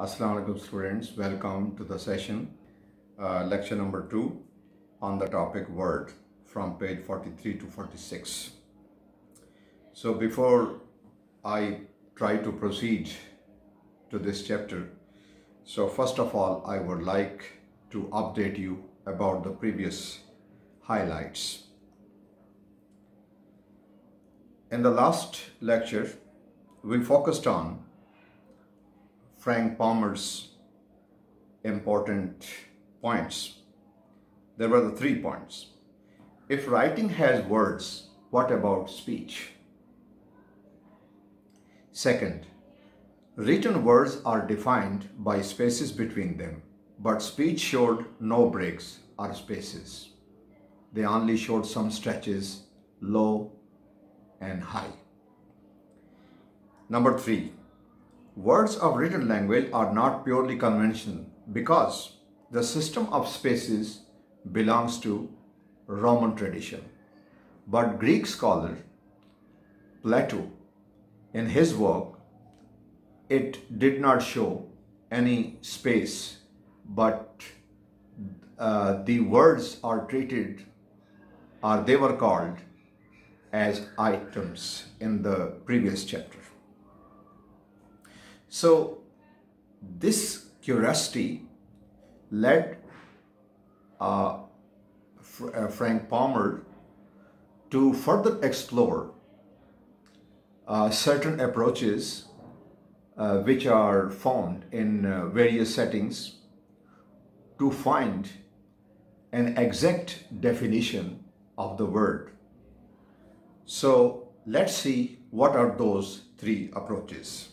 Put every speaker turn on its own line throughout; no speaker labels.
Assalamu alaikum students, welcome to the session, uh, lecture number 2 on the topic word from page 43 to 46. So before I try to proceed to this chapter, so first of all I would like to update you about the previous highlights. In the last lecture, we focused on Frank Palmer's important points. There were the three points. If writing has words, what about speech? Second, written words are defined by spaces between them, but speech showed no breaks or spaces. They only showed some stretches, low and high. Number three, Words of written language are not purely conventional because the system of spaces belongs to Roman tradition. But Greek scholar Plato, in his work, it did not show any space, but uh, the words are treated or they were called as items in the previous chapter. So this curiosity led uh, Fr uh, Frank Palmer to further explore uh, certain approaches uh, which are found in uh, various settings to find an exact definition of the word. So let's see what are those three approaches.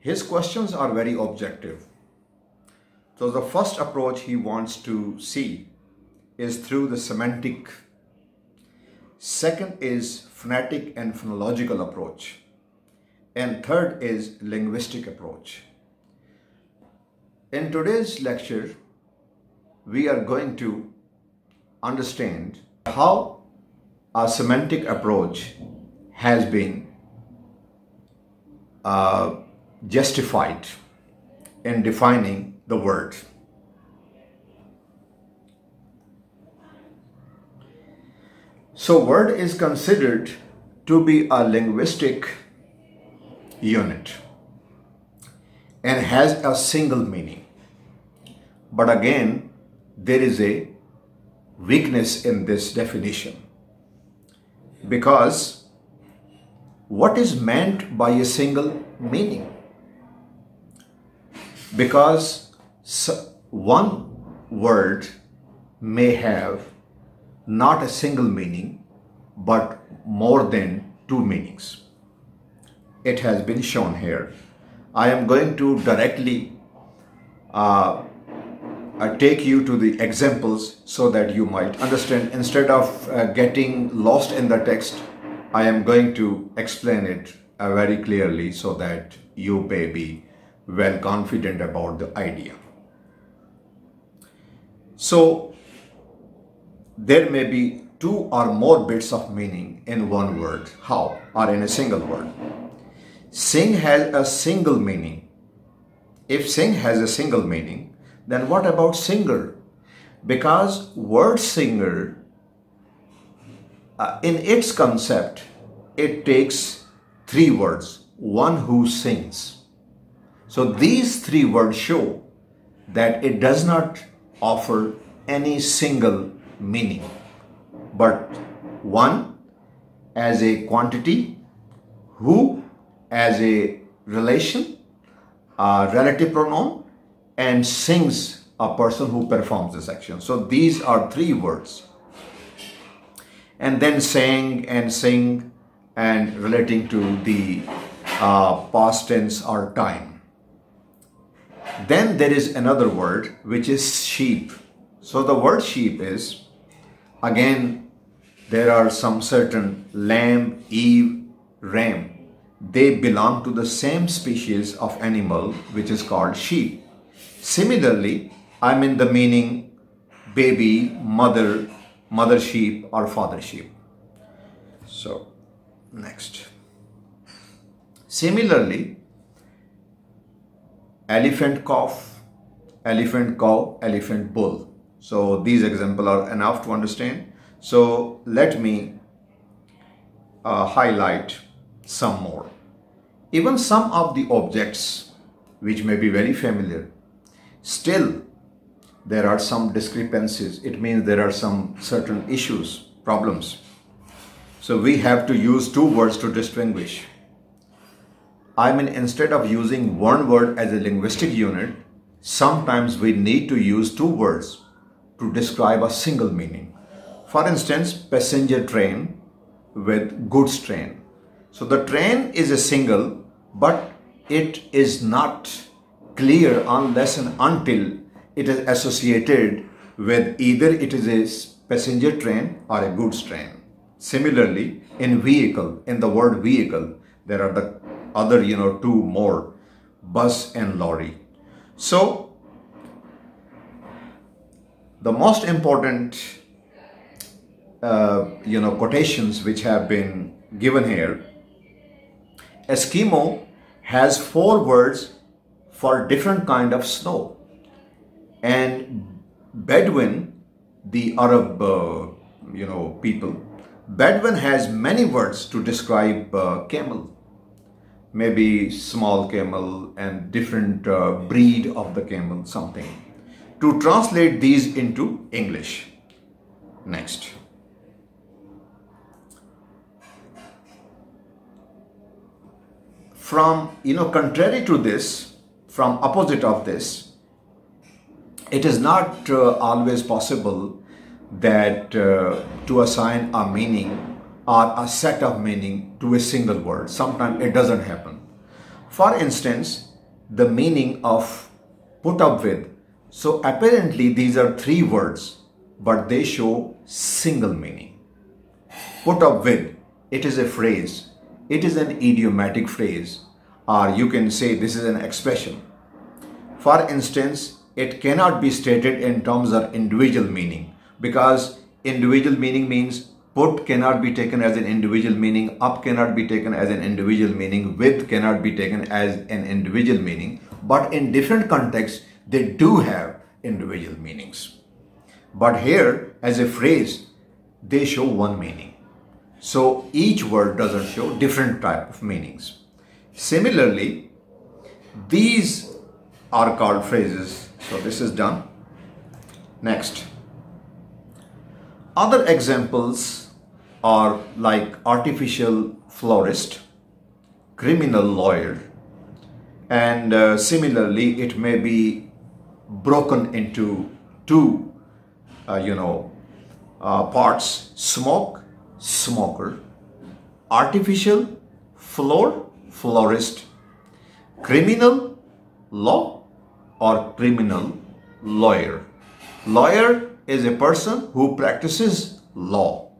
His questions are very objective. So the first approach he wants to see is through the semantic. Second is phonetic and phonological approach. And third is linguistic approach. In today's lecture, we are going to understand how a semantic approach has been uh, justified in defining the word. So word is considered to be a linguistic unit and has a single meaning. But again, there is a weakness in this definition because what is meant by a single meaning? Because one word may have not a single meaning but more than two meanings. It has been shown here. I am going to directly uh, uh, take you to the examples so that you might understand. Instead of uh, getting lost in the text, I am going to explain it uh, very clearly so that you may be well confident about the idea. So there may be two or more bits of meaning in one word. How? Or in a single word. Sing has a single meaning. If sing has a single meaning, then what about singer? Because word singer, uh, in its concept, it takes three words. One who sings so these three words show that it does not offer any single meaning, but one as a quantity, who as a relation, a relative pronoun, and sings a person who performs this action. So these are three words. And then sang and sing and relating to the uh, past tense or time. Then there is another word which is sheep. So the word sheep is again there are some certain lamb, eve, ram. They belong to the same species of animal which is called sheep. Similarly, I mean the meaning baby, mother, mother sheep or father sheep. So next. Similarly, elephant cough, elephant cow, elephant bull. So these examples are enough to understand. So let me uh, highlight some more. Even some of the objects which may be very familiar, still there are some discrepancies. It means there are some certain issues, problems. So we have to use two words to distinguish. I mean, instead of using one word as a linguistic unit, sometimes we need to use two words to describe a single meaning. For instance, passenger train with goods train. So the train is a single, but it is not clear unless and until it is associated with either it is a passenger train or a goods train. Similarly, in vehicle, in the word vehicle, there are the other, you know, two more, bus and lorry. So, the most important, uh, you know, quotations which have been given here, Eskimo has four words for different kind of snow. And Bedouin, the Arab, uh, you know, people, Bedouin has many words to describe uh, camel. Maybe small camel and different uh, breed of the camel, something. To translate these into English. Next. From, you know, contrary to this, from opposite of this, it is not uh, always possible that uh, to assign a meaning or a set of meaning to a single word. Sometimes it doesn't happen. For instance, the meaning of put up with. So apparently these are three words, but they show single meaning. Put up with, it is a phrase. It is an idiomatic phrase, or you can say this is an expression. For instance, it cannot be stated in terms of individual meaning because individual meaning means put cannot be taken as an individual meaning, up cannot be taken as an individual meaning, with cannot be taken as an individual meaning. But in different contexts, they do have individual meanings. But here, as a phrase, they show one meaning. So each word doesn't show different type of meanings. Similarly, these are called phrases so this is done. Next. Other examples are like artificial florist, criminal lawyer, and uh, similarly it may be broken into two, uh, you know, uh, parts, smoke, smoker, artificial, floor, florist, criminal, law, or criminal lawyer. Lawyer is a person who practices law.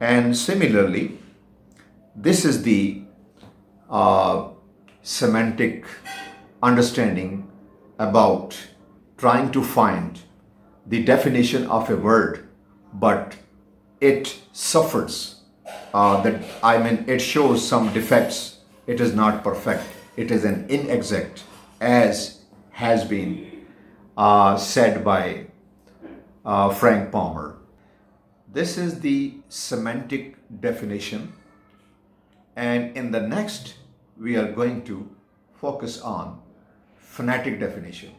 And similarly, this is the uh, semantic understanding about trying to find the definition of a word, but it suffers. Uh, that I mean, it shows some defects. It is not perfect. It is an inexact as has been uh, said by uh, Frank Palmer. This is the semantic definition and in the next we are going to focus on phonetic definition.